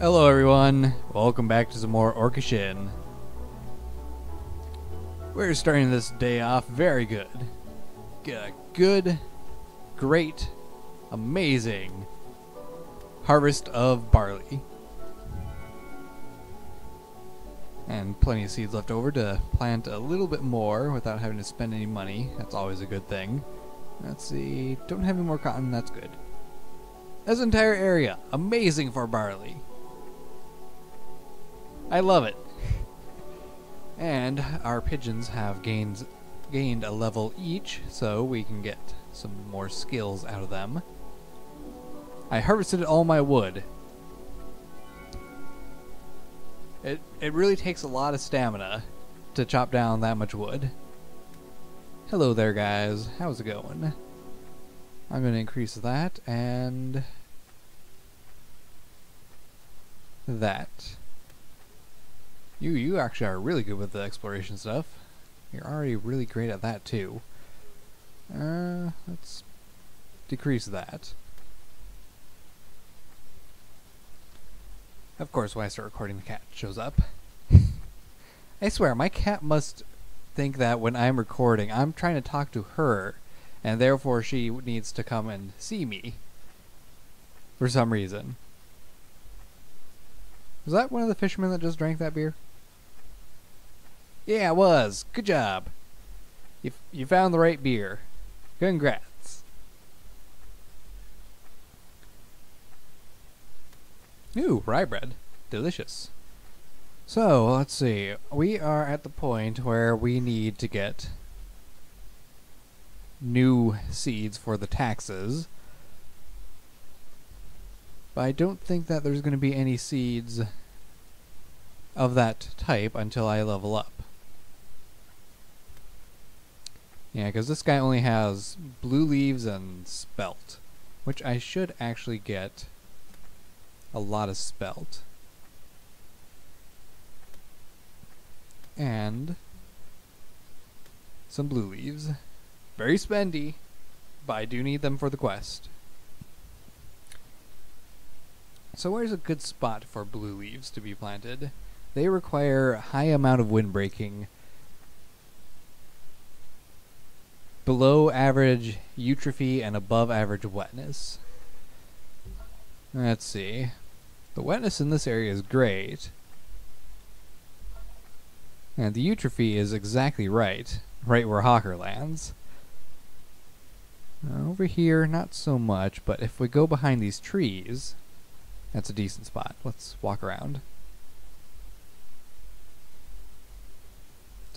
Hello everyone, welcome back to some more Orcish Inn. We're starting this day off very good. Get a uh, good, great, amazing harvest of barley. And plenty of seeds left over to plant a little bit more without having to spend any money. That's always a good thing. Let's see, don't have any more cotton, that's good. This entire area, amazing for barley. I love it. And our pigeons have gained gained a level each, so we can get some more skills out of them. I harvested all my wood. It it really takes a lot of stamina to chop down that much wood. Hello there guys, how's it going? I'm going to increase that and that. You you actually are really good with the exploration stuff. You're already really great at that too. Uh, let's decrease that. Of course, when I start recording, the cat shows up. I swear, my cat must think that when I'm recording, I'm trying to talk to her, and therefore she needs to come and see me. For some reason. Was that one of the fishermen that just drank that beer? Yeah, I was. Good job. You, you found the right beer. Congrats. Ooh, rye bread. Delicious. So, let's see. We are at the point where we need to get new seeds for the taxes. But I don't think that there's going to be any seeds of that type until I level up. Yeah, because this guy only has blue leaves and spelt, which I should actually get a lot of spelt. And some blue leaves. Very spendy, but I do need them for the quest. So where's a good spot for blue leaves to be planted? They require a high amount of wind breaking, below average eutrophy, and above average wetness. Let's see. The wetness in this area is great. And the eutrophy is exactly right, right where Hawker lands. over here, not so much, but if we go behind these trees, that's a decent spot. Let's walk around.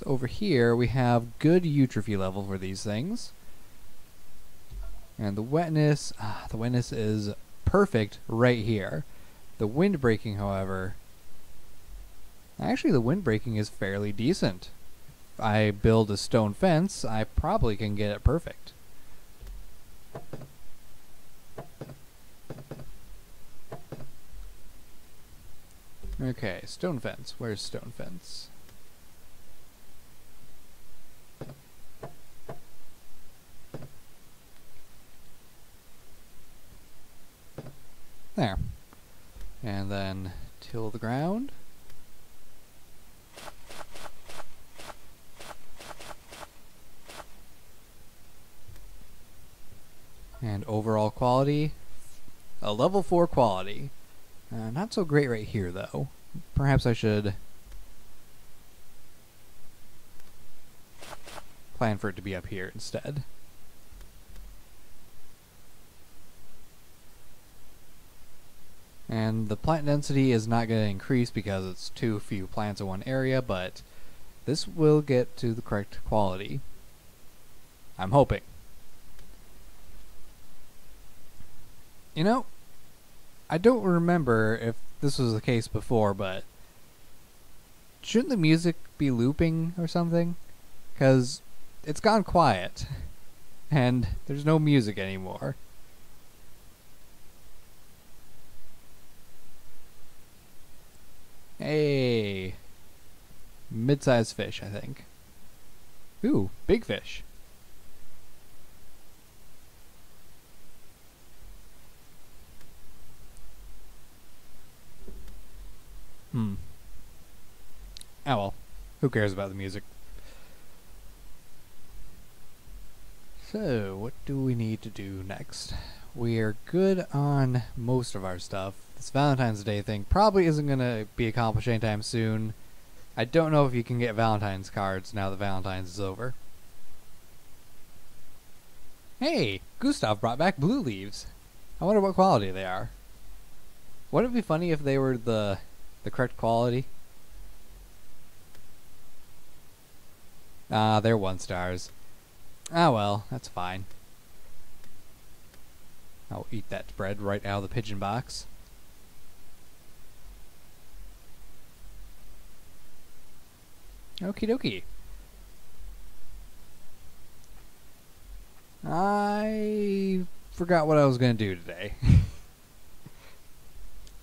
Over here we have good eutrophy level for these things. And the wetness, ah, the wetness is perfect right here. The wind breaking, however, actually the wind breaking is fairly decent. If I build a stone fence, I probably can get it perfect. Okay, stone fence. Where's stone fence? There. And then till the ground. And overall quality, a level 4 quality. Uh, not so great right here though. Perhaps I should plan for it to be up here instead. And the plant density is not going to increase because it's too few plants in one area, but this will get to the correct quality. I'm hoping. You know, I don't remember if this was the case before, but shouldn't the music be looping or something? Because it's gone quiet, and there's no music anymore. Hey. Mid-sized fish, I think. Ooh, big fish. Hmm. Oh well. Who cares about the music? So, what do we need to do next? We are good on most of our stuff. This Valentine's Day thing probably isn't going to be accomplished anytime soon. I don't know if you can get Valentine's cards now that Valentine's is over. Hey, Gustav brought back blue leaves. I wonder what quality they are. Wouldn't it be funny if they were the the correct quality? Ah, they're one stars. Ah well, that's fine. I'll eat that bread right out of the pigeon box. Okie dokie. I forgot what I was going to do today.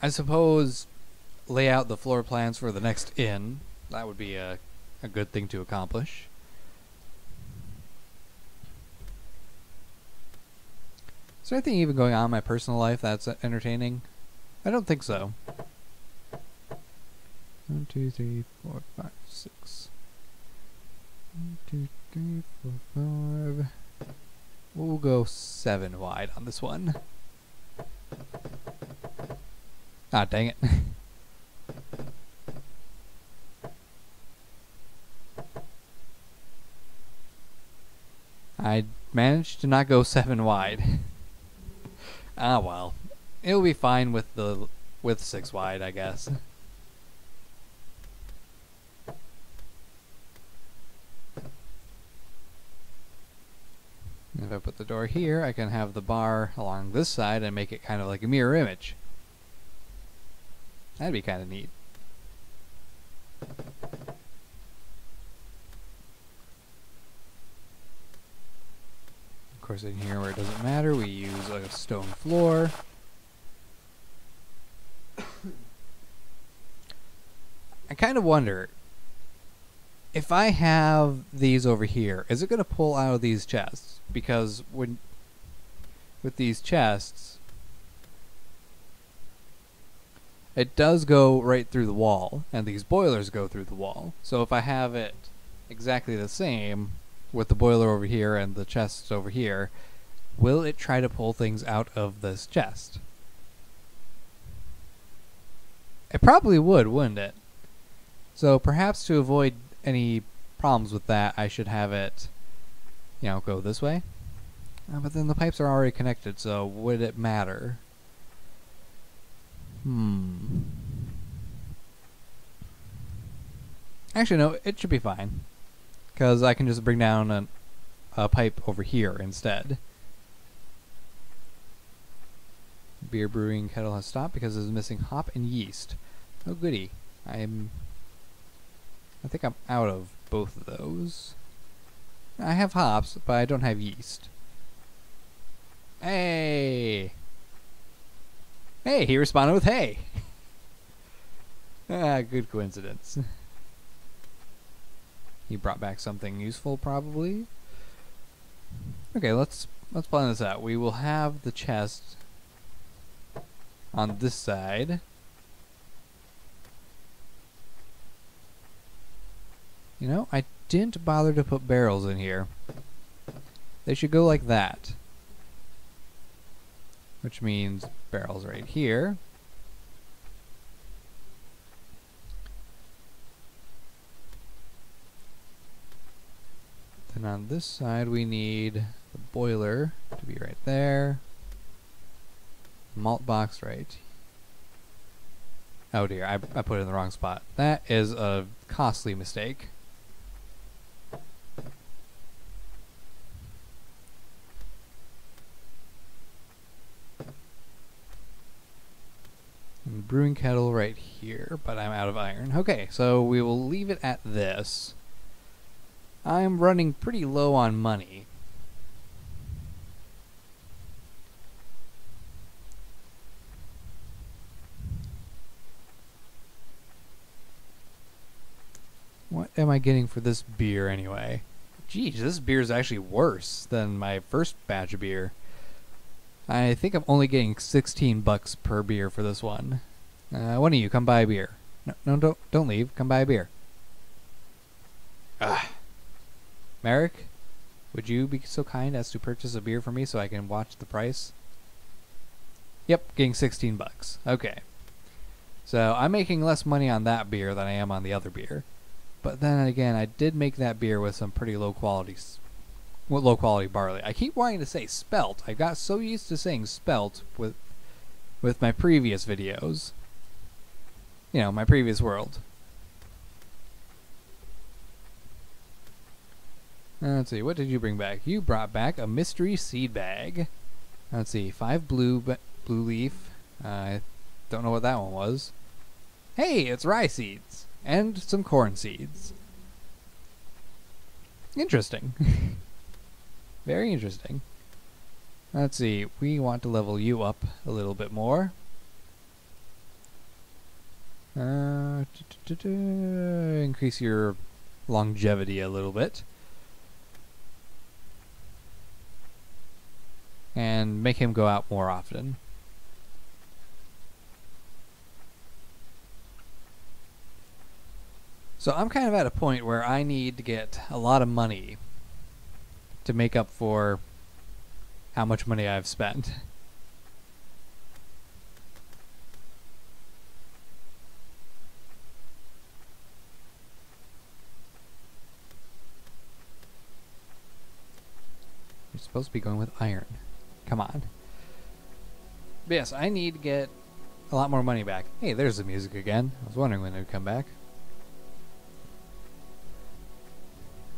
I suppose lay out the floor plans for the next inn. That would be a, a good thing to accomplish. Is there anything even going on in my personal life that's entertaining? I don't think so. One, two, three, four, five, six. We'll go seven wide on this one. Ah, dang it. I managed to not go seven wide. ah well. It'll be fine with the with six wide, I guess. If I put the door here, I can have the bar along this side and make it kind of like a mirror image. That'd be kind of neat. Of course, in here where it doesn't matter, we use a stone floor. I kind of wonder if I have these over here, is it going to pull out of these chests? Because when with these chests, it does go right through the wall, and these boilers go through the wall. So if I have it exactly the same with the boiler over here and the chests over here, will it try to pull things out of this chest? It probably would, wouldn't it? So perhaps to avoid any problems with that, I should have it, you know, go this way. Uh, but then the pipes are already connected, so would it matter? Hmm. Actually, no, it should be fine. Because I can just bring down a, a pipe over here instead. Beer brewing kettle has stopped because it's missing hop and yeast. Oh goody. I'm I think I'm out of both of those. I have hops, but I don't have yeast. Hey! Hey, he responded with hey! ah, good coincidence. he brought back something useful, probably. Okay, let's let's plan this out. We will have the chest on this side. You know, I didn't bother to put barrels in here. They should go like that. Which means barrels right here. Then on this side we need the boiler to be right there. Malt box right. Oh dear, I, I put it in the wrong spot. That is a costly mistake. Brewing kettle right here, but I'm out of iron. Okay, so we will leave it at this. I'm running pretty low on money. What am I getting for this beer anyway? Geez, this beer is actually worse than my first batch of beer. I think I'm only getting 16 bucks per beer for this one. Uh, one of you, come buy a beer. No, no, don't, don't leave. Come buy a beer. Ah. Merrick, would you be so kind as to purchase a beer for me so I can watch the price? Yep, getting 16 bucks. Okay. So I'm making less money on that beer than I am on the other beer. But then again, I did make that beer with some pretty low quality well, low quality barley. I keep wanting to say spelt. I got so used to saying spelt with with my previous videos. You know, my previous world. Let's see, what did you bring back? You brought back a mystery seed bag. Let's see, five blue blue leaf. Uh, I don't know what that one was. Hey, it's rye seeds and some corn seeds. Interesting. Very interesting. Let's see, we want to level you up a little bit more. Uh, increase your longevity a little bit. And make him go out more often. So I'm kind of at a point where I need to get a lot of money to make up for how much money I've spent. You're supposed to be going with iron. Come on. But yes, I need to get a lot more money back. Hey, there's the music again. I was wondering when it would come back.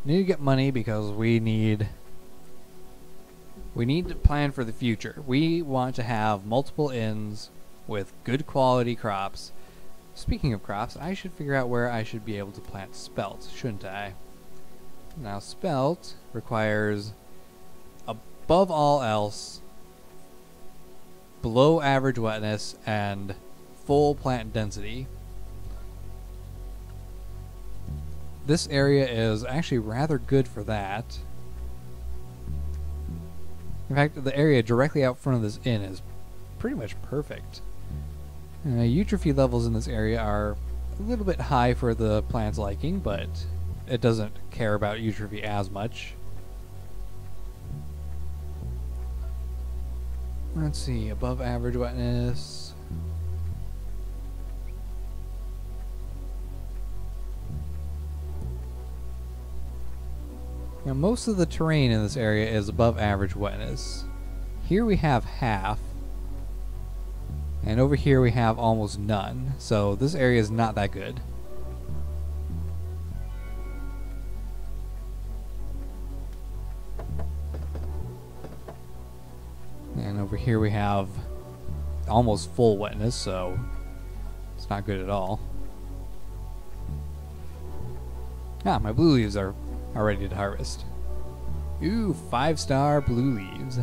need to get money because we need we need to plan for the future. We want to have multiple inns with good quality crops. Speaking of crops, I should figure out where I should be able to plant spelt, shouldn't I? Now, spelt requires, above all else, below average wetness and full plant density. This area is actually rather good for that. In fact, the area directly out front of this inn is pretty much perfect. Uh, eutrophy levels in this area are a little bit high for the plant's liking, but it doesn't care about eutrophy as much. Let's see, above average wetness. Now most of the terrain in this area is above average wetness. Here we have half, and over here we have almost none, so this area is not that good. And over here we have almost full wetness, so it's not good at all. Ah, my blue leaves are are ready to harvest. Ooh, five star blue leaves.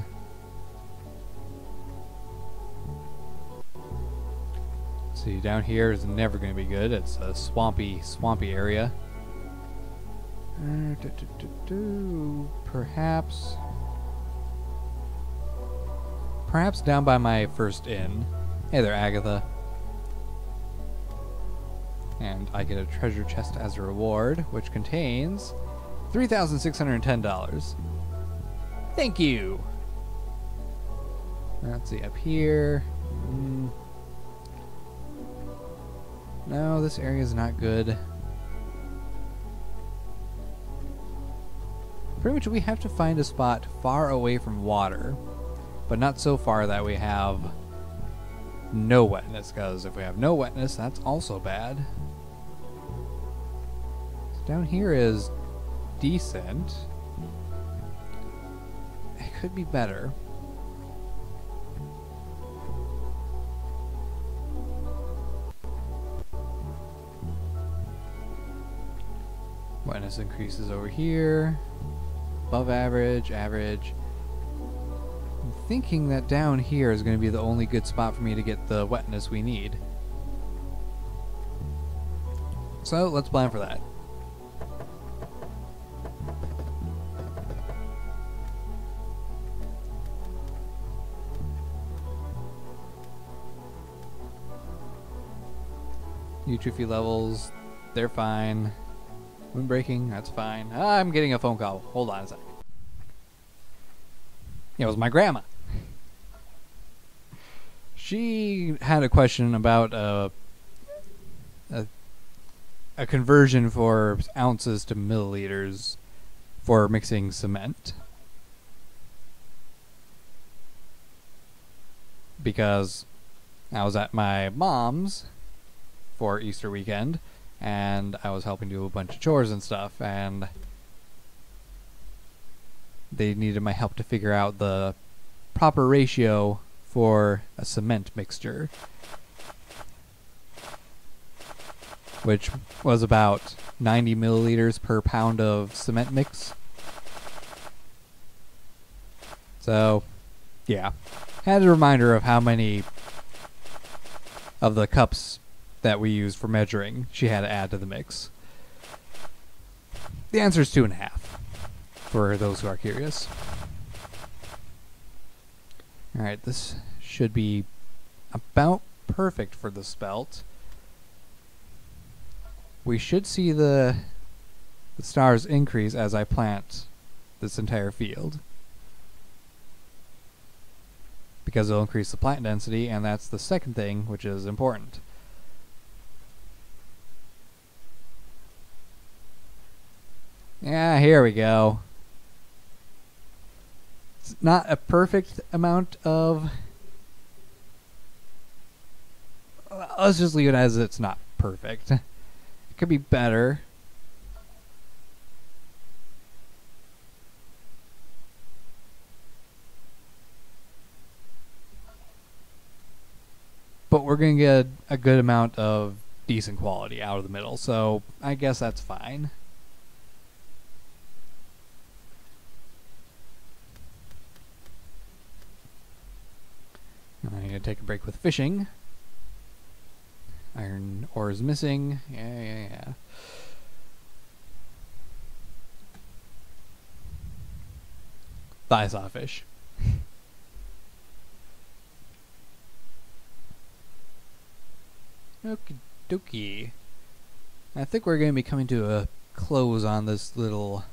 See, down here is never going to be good. It's a swampy, swampy area. Uh, do, do, do, perhaps... Perhaps down by my first inn. Hey there, Agatha. And I get a treasure chest as a reward, which contains $3,610. Thank you. Let's see, up here. Mm. No, this area is not good. Pretty much we have to find a spot far away from water, but not so far that we have no wetness, because if we have no wetness, that's also bad. So down here is decent. It could be better. Wetness increases over here. Above average, average. Thinking that down here is going to be the only good spot for me to get the wetness we need. So let's plan for that. Eutrophy levels, they're fine. Moon breaking, that's fine. I'm getting a phone call. Hold on a sec. It was my grandma. She had a question about uh, a a conversion for ounces to milliliters for mixing cement. Because I was at my mom's for Easter weekend and I was helping do a bunch of chores and stuff and they needed my help to figure out the proper ratio for a cement mixture which was about 90 milliliters per pound of cement mix. So, yeah. Had a reminder of how many of the cups that we use for measuring she had to add to the mix. The answer is two and a half, for those who are curious. Alright, this should be about perfect for the spelt we should see the, the stars increase as I plant this entire field. Because it'll increase the plant density, and that's the second thing, which is important. Yeah, here we go. It's not a perfect amount of... Let's just leave it as it's not perfect. It could be better. But we're going to get a good amount of decent quality out of the middle, so I guess that's fine. I'm going to take a break with fishing. Iron ore is missing. Yeah, yeah, yeah. Thigh sawfish. Okie dokie. I think we're going to be coming to a close on this little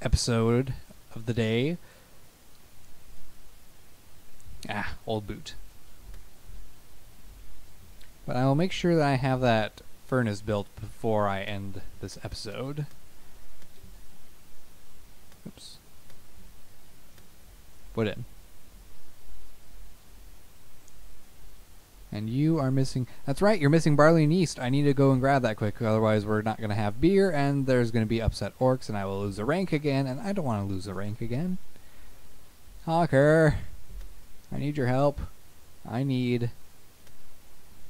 episode of the day. Ah, old boot. But I will make sure that I have that furnace built before I end this episode. Oops. Put in. And you are missing... That's right, you're missing barley and yeast. I need to go and grab that quick, otherwise we're not going to have beer, and there's going to be upset orcs, and I will lose a rank again, and I don't want to lose a rank again. Hawker! I need your help. I need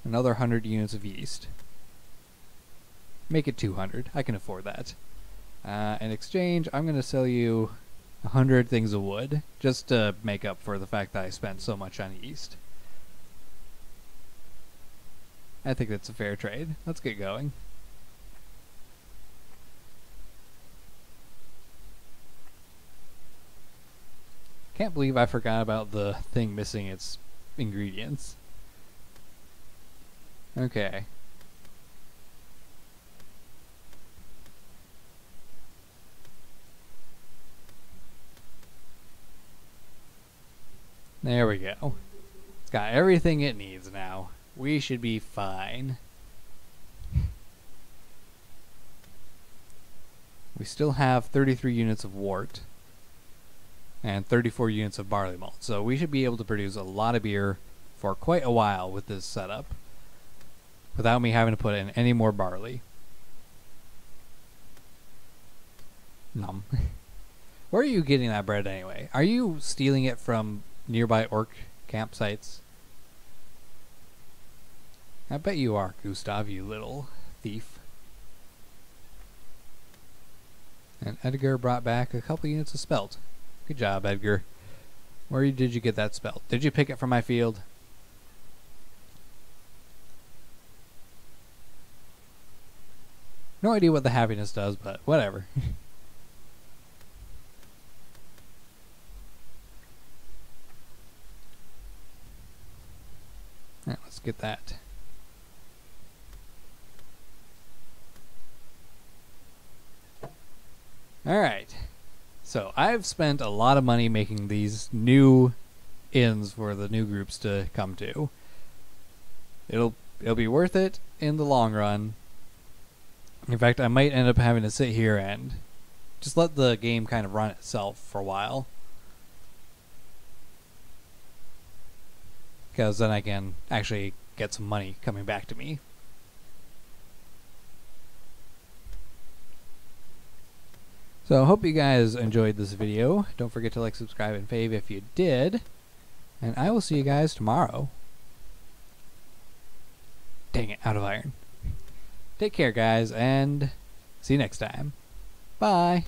another 100 units of yeast. Make it 200. I can afford that. Uh, in exchange, I'm going to sell you 100 things of wood, just to make up for the fact that I spent so much on yeast. I think that's a fair trade. Let's get going. Can't believe I forgot about the thing missing its ingredients. Okay. There we go. It's got everything it needs now. We should be fine. We still have 33 units of wort and 34 units of barley malt. So we should be able to produce a lot of beer for quite a while with this setup without me having to put in any more barley. Num. Where are you getting that bread anyway? Are you stealing it from nearby orc campsites? I bet you are, Gustav, you little thief. And Edgar brought back a couple units of spelt. Good job, Edgar. Where did you get that spelt? Did you pick it from my field? No idea what the happiness does, but whatever. Alright, let's get that. Alright. So I've spent a lot of money making these new inns for the new groups to come to. It'll it'll be worth it in the long run. In fact, I might end up having to sit here and just let the game kind of run itself for a while. Because then I can actually get some money coming back to me. So I hope you guys enjoyed this video. Don't forget to like, subscribe, and fave if you did. And I will see you guys tomorrow. Dang it, out of iron. Take care, guys, and see you next time. Bye.